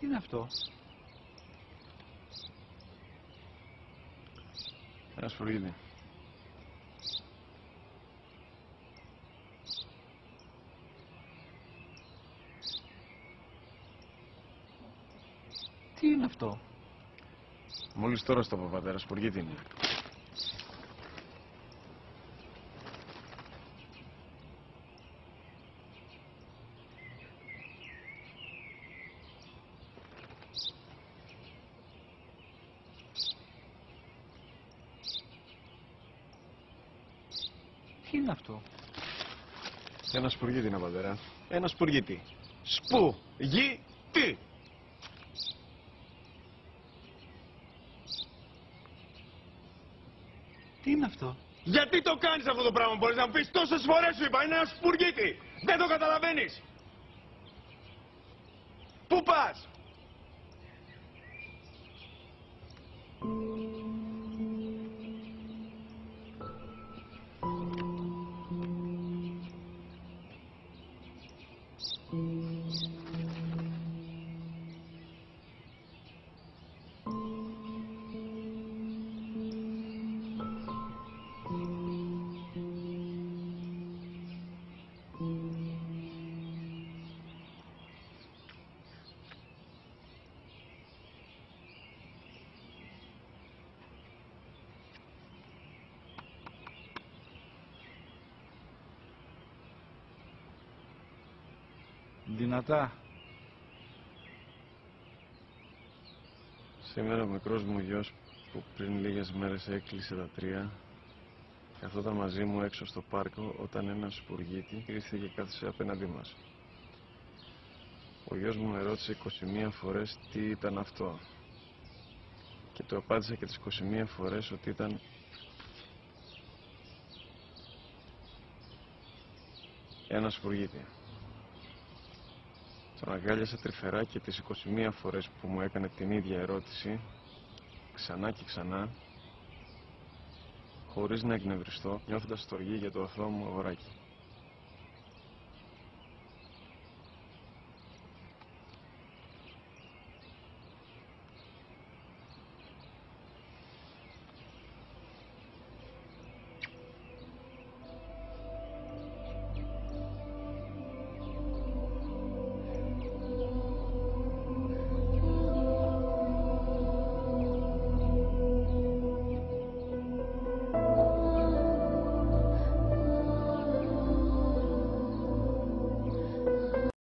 είναι αυτό; Ένας σφουργίτη. Τι είναι αυτό; Μόλις τώρα στο πατέρα, σφουργίτη είναι. Τι είναι αυτό; Ένας σπουργίτη είναι, πατέρας. Ένας σπουργίτη. Σπου, γη, τι. Τι είναι αυτό; Γιατί το κάνεις αυτό το πράγμα, μπορείς να μου πεις τόσες φορές σου είπα, είναι ένας σπουργίτη. Δεν το καταλαβαίνεις. Πού πας; Δυνατά. Σήμερα ο μικρός μου γιος που πριν λίγες μέρες έκλεισε τα τρία καθόταν μαζί μου έξω στο πάρκο όταν ένας σπουργίτη ήρθε και κάθισε απέναντί μας. Ο γιος μου με ρώτησε 21 φορές τι ήταν αυτό και του απάντησα και τις 21 φορές ότι ήταν ένας σπουργίτη. Τον αγκάλιασα τρυφερά και τις 21 φορές που μου έκανε την ίδια ερώτηση, ξανά και ξανά, χωρίς να εκνευριστώ, νιώθοντας στοργή για το αθώο μου αγοράκι.